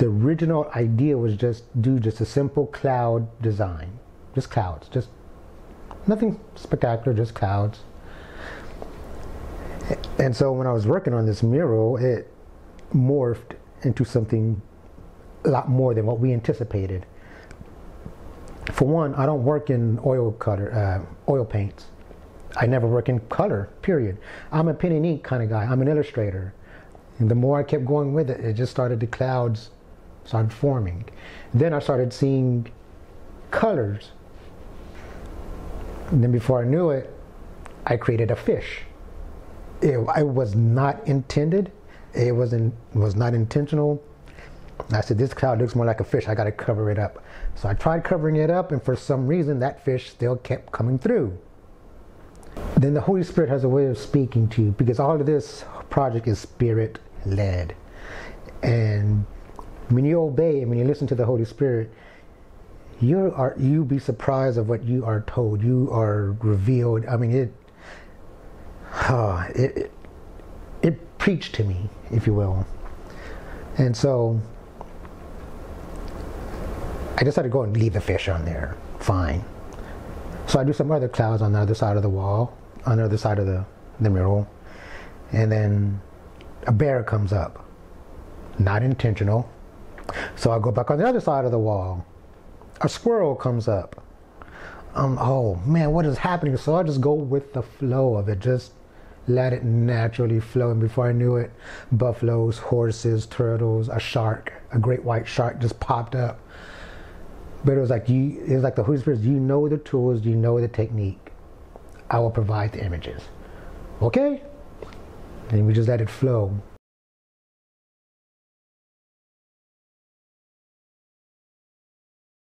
the original idea was just do just a simple cloud design, just clouds, just nothing spectacular, just clouds. And so when I was working on this mural, it morphed into something a lot more than what we anticipated. For one, I don't work in oil cutter, uh, oil paints. I never work in color, period. I'm a pen and ink kind of guy. I'm an illustrator. And the more I kept going with it, it just started, the clouds started forming. Then I started seeing colors. And then before I knew it, I created a fish. It, it was not intended. It wasn't was not intentional. I said, this cloud looks more like a fish. I got to cover it up. So I tried covering it up, and for some reason, that fish still kept coming through. Then the Holy Spirit has a way of speaking to you because all of this project is spirit led. And when you obey and when you listen to the Holy Spirit, you are you be surprised of what you are told. You are revealed. I mean, it, uh, it, it, it preached to me, if you will. And so I decided to go and leave the fish on there. Fine. So I do some other clouds on the other side of the wall, on the other side of the, the mural. And then a bear comes up. Not intentional. So I go back on the other side of the wall. A squirrel comes up. Um, oh man, what is happening? So I just go with the flow of it. Just let it naturally flow. And before I knew it, buffaloes, horses, turtles, a shark, a great white shark just popped up. But it was like you it was like the Holy Spirit, you know the tools, you know the technique. I will provide the images. Okay? And we just let it flow.